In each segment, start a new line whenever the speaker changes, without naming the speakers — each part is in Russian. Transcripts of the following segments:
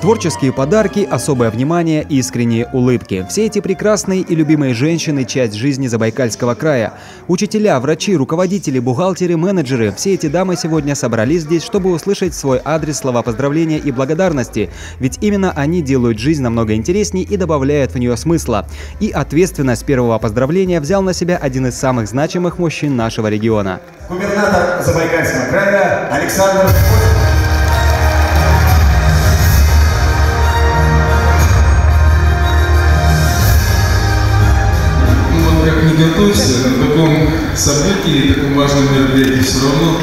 Творческие подарки, особое внимание, искренние улыбки. Все эти прекрасные и любимые женщины – часть жизни Забайкальского края. Учителя, врачи, руководители, бухгалтеры, менеджеры – все эти дамы сегодня собрались здесь, чтобы услышать свой адрес слова поздравления и благодарности. Ведь именно они делают жизнь намного интереснее и добавляют в нее смысла. И ответственность первого поздравления взял на себя один из самых значимых мужчин нашего региона.
Губернатор Забайкальского края Александр
готовься, на таком событии, таком важном мероприятии все равно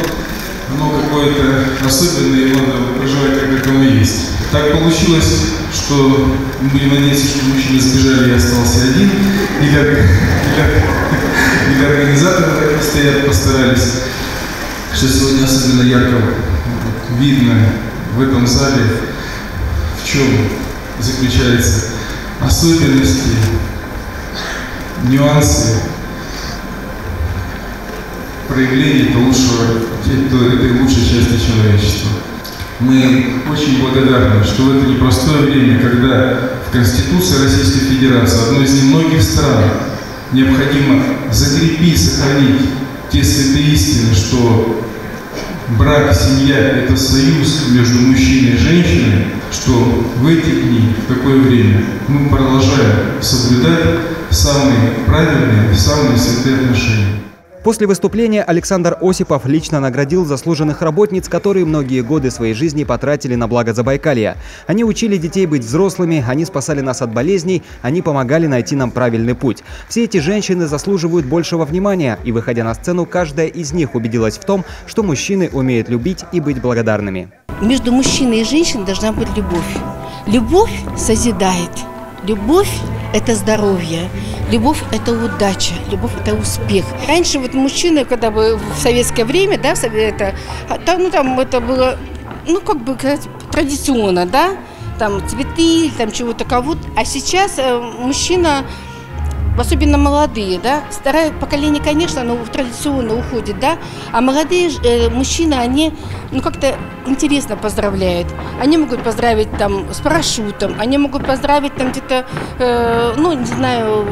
оно какое-то особенное, и надо проживать так, как оно есть. Так получилось, что мы будем надеяться, что мужчины сбежали, я остался один, и как, и как, и как организаторы так стоят, постарались, что сегодня особенно ярко видно в этом зале, в чем заключается особенности нюансы проявления этого лучшего, этой лучшей части человечества. Мы очень благодарны, что в это непростое время, когда в Конституции Российской Федерации, одной из немногих стран, необходимо закрепить, сохранить те святые истины, что брак, семья – это союз между мужчиной и женщиной, что в эти дни, в такое время мы продолжаем соблюдать самые правильные, самые святые отношения.
После выступления Александр Осипов лично наградил заслуженных работниц, которые многие годы своей жизни потратили на благо Забайкалья. Они учили детей быть взрослыми, они спасали нас от болезней, они помогали найти нам правильный путь. Все эти женщины заслуживают большего внимания, и выходя на сцену, каждая из них убедилась в том, что мужчины умеют любить и быть благодарными.
Между мужчиной и женщиной должна быть любовь. Любовь созидает. Любовь – это здоровье, любовь – это удача, любовь – это успех. Раньше вот мужчины, когда бы в советское время, да, это, там, ну, там это было, ну, как бы сказать, традиционно, да, там цветы, там чего-то кого-то. А сейчас э, мужчина особенно молодые, да, старое поколение, конечно, оно традиционно уходит, да, а молодые э, мужчины, они, ну, как-то интересно поздравляют. Они могут поздравить там с парашютом, они могут поздравить там где-то, э, ну, не знаю,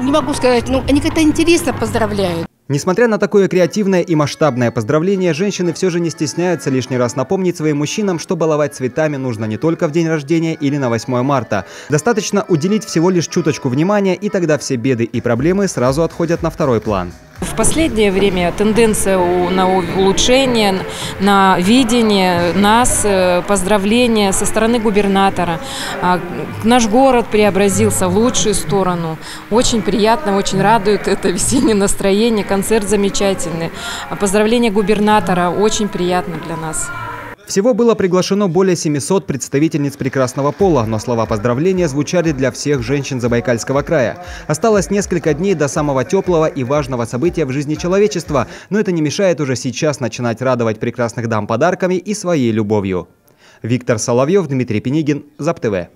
не могу сказать, ну, они как-то интересно поздравляют.
Несмотря на такое креативное и масштабное поздравление, женщины все же не стесняются лишний раз напомнить своим мужчинам, что баловать цветами нужно не только в день рождения или на 8 марта. Достаточно уделить всего лишь чуточку внимания, и тогда все беды и проблемы сразу отходят на второй план.
В последнее время тенденция на улучшение, на видение нас, э, поздравления со стороны губернатора. А, наш город преобразился в лучшую сторону. Очень приятно, очень радует это весеннее настроение, концерт замечательный. А поздравления губернатора очень приятно для нас.
Всего было приглашено более 700 представительниц прекрасного пола, но слова поздравления звучали для всех женщин Забайкальского края. Осталось несколько дней до самого теплого и важного события в жизни человечества, но это не мешает уже сейчас начинать радовать прекрасных дам подарками и своей любовью. Виктор Соловьев, Дмитрий Пенигин, ЗАП-ТВ.